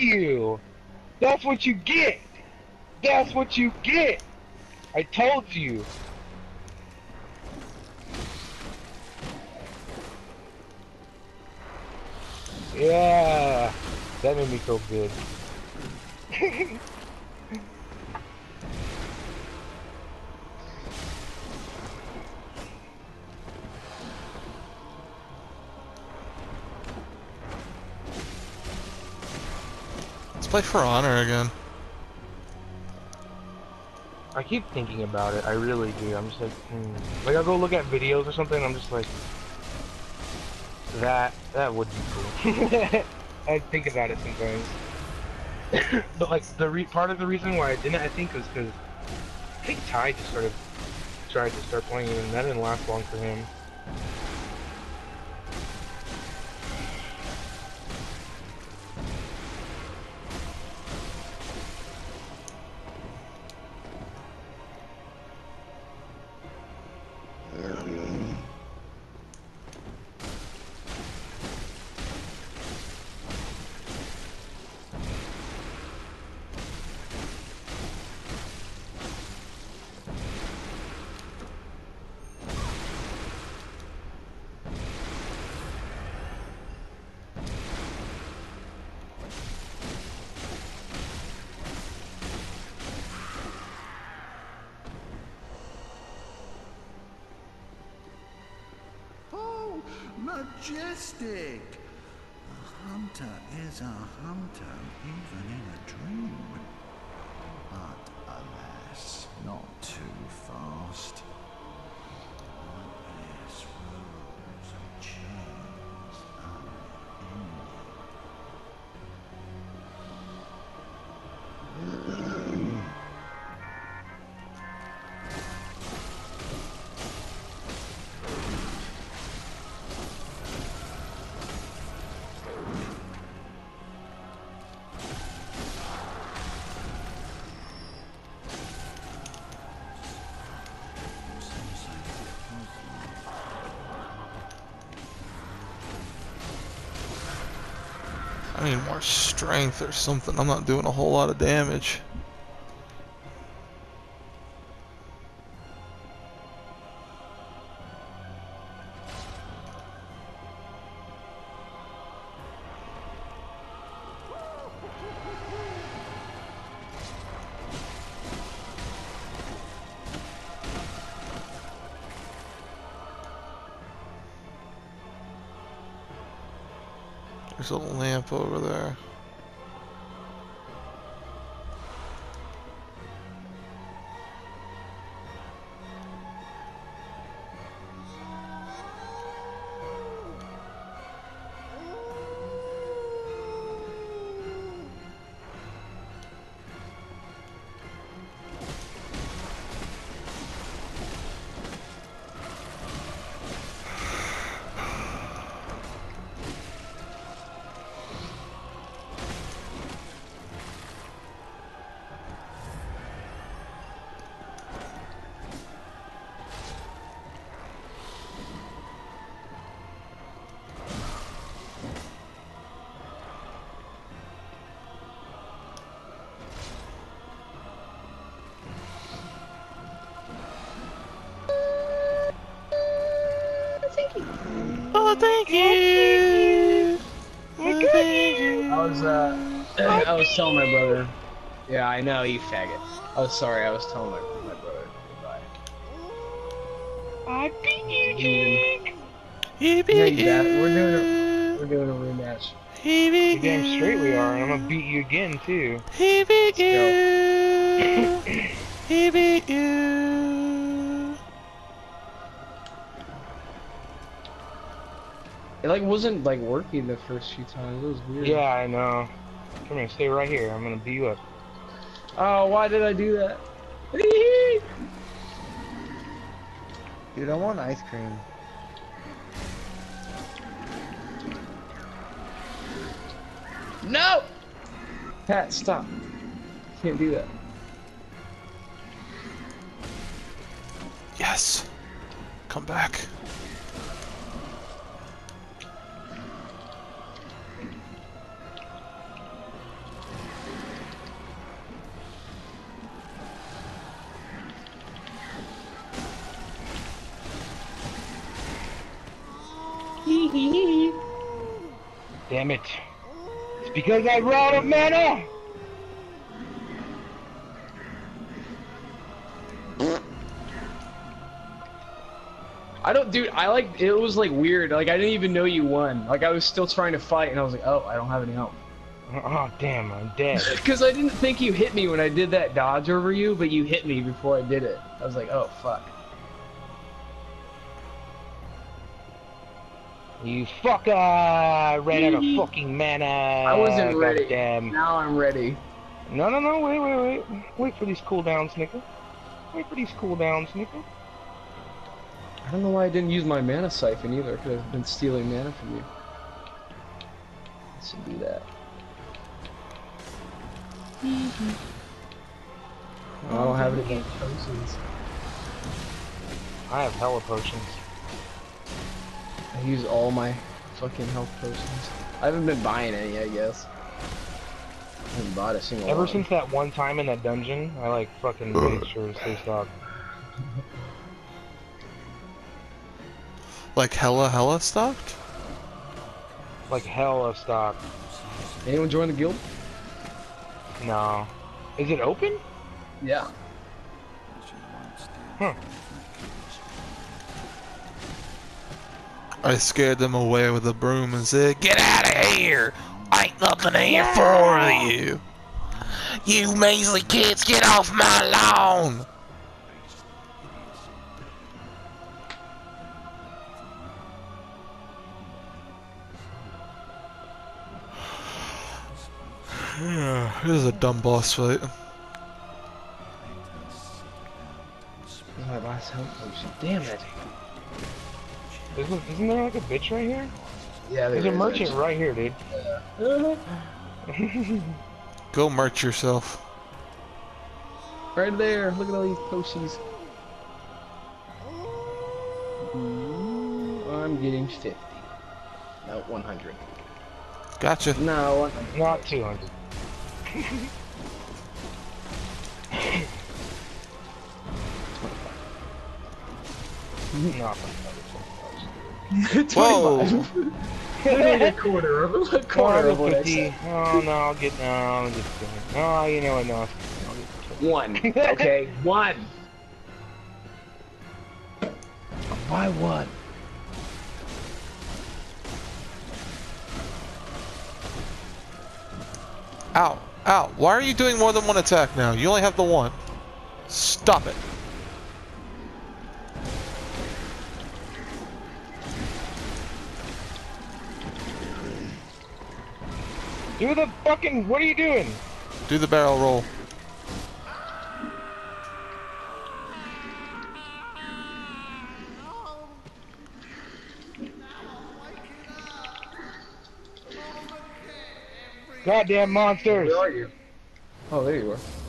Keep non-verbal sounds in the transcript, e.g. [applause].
you! That's what you get! That's what you get! I told you! Yeah! That made me feel good. [laughs] play For Honor again. I keep thinking about it, I really do. I'm just like, hmm. Like, I'll go look at videos or something, I'm just like, that, that would be cool. [laughs] I think about it sometimes. [coughs] but, like, the re part of the reason why I didn't, I think, was because I think Ty just sort of tried to start playing it, and that didn't last long for him. Majestic! A hunter is a hunter, even in a dream. I need more strength or something. I'm not doing a whole lot of damage. There's a lamp over there. I was telling my brother. Yeah, I know you faggot. I was sorry. I was telling my my brother goodbye. I beat you, Jake! He Yeah, beat you got it. We're doing you. We're doing a rematch. He beat You damn straight we are, and I'm gonna beat you again, too. He beat you. he beat you. It like wasn't like working the first few times. It was weird. Yeah, I know. Come here, stay right here. I'm gonna beat you up. Oh, why did I do that? [laughs] Dude, I want ice cream. No! Pat, stop. Can't do that. Yes. Come back. Damn it. It's because I ran out of mana! I don't, dude. I like it was like weird. Like I didn't even know you won. Like I was still trying to fight, and I was like, oh, I don't have any help. Oh, oh damn, I'm dead. [laughs] Because I didn't think you hit me when I did that dodge over you, but you hit me before I did it. I was like, oh fuck. You fucker! I uh, ran out of fucking mana. I wasn't ready. Damn. Now I'm ready. No, no, no, wait, wait, wait. Wait for these cooldowns, nigga. Wait for these cooldowns, nigga. I don't know why I didn't use my mana siphon either. Could have been stealing mana from you. Let's do that. Oh, I don't have any more potions. I have hella potions. I use all my fucking health potions. I haven't been buying any, I guess. I haven't bought a single Ever one. since that one time in that dungeon, I like fucking made sure to stay stocked. Like hella hella stocked? Like hella stocked. Anyone join the guild? No. Is it open? Yeah. Huh. I scared them away with a broom and said, Get out of here! Ain't nothing here for you! You measly kids, get off my lawn! Yeah, [sighs] this is a dumb boss fight. Damn it. Isn't, isn't there like a bitch right here? Yeah, There's a merchant right here, dude. [laughs] Go merch yourself. Right there. Look at all these potions. Mm-hmm. I'm getting 50. No, 100. Gotcha. No, 100. Not 200. [laughs] Not [laughs] Whoa! Literally a quarter of a quarter of what I 50. said. Oh no, I'll get no, I'll get Oh, you know what? No, I'll get One. [laughs] Okay, one. Why one? Ow! Ow! Why are you doing more than one attack now? You only have the one. Stop it. Do the fucking. What are you doing? Do the barrel roll. Goddamn monsters! Where are you? Oh, there you are.